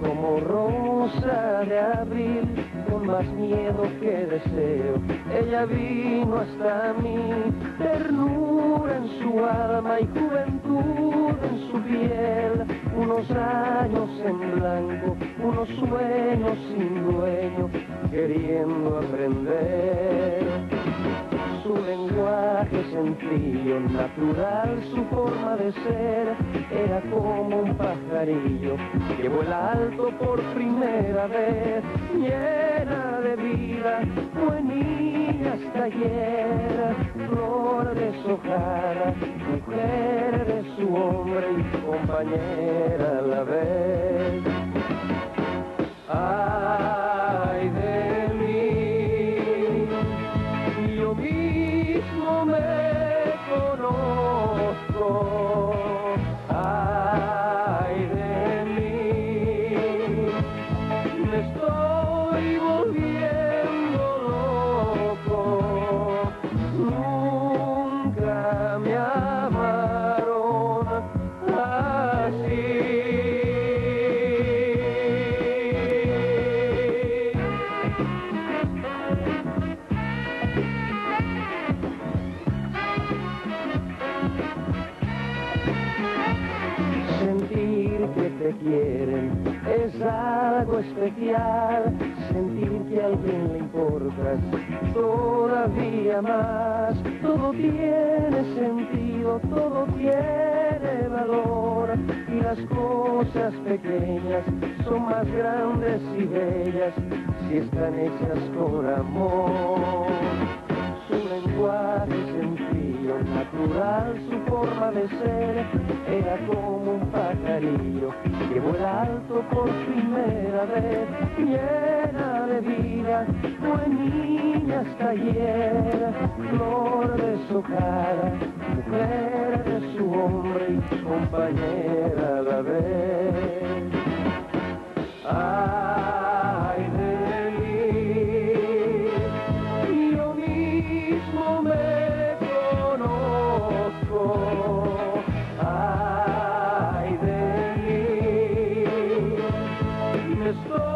Como rosa de abril, con más miedo que deseo. Ella vino hasta mí, ternura en su alma y juventud en su piel, unos años en blanco, unos sueños sin dueño, queriendo aprender su lenguaje sencillo, natural, su forma de ser era como un pajarillo que vuela alto por primera vez, llena de vida, fue hasta ayer, flor deshojada, mujer de su hombre y compañera Oh. Que te quieren es algo especial. Sentir que a alguien le importas todavía más. Todo tiene sentido, todo tiene valor. Y las cosas pequeñas son más grandes y bellas si están hechas con amor su lenguaje sencillo, natural, su forma de ser, era como un pajarillo que vuela alto por primera vez, llena de vida, fue niña hasta ayer, flor deshojada, mujer de su hombre y compañera a la vez. It's so